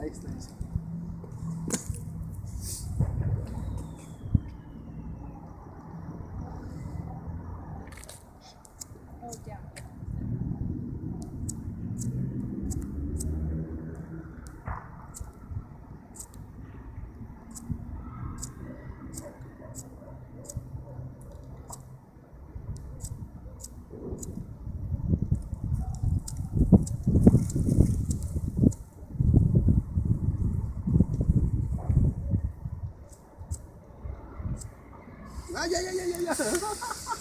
Thanks, thanks. 哎呀呀呀呀呀哈哈哈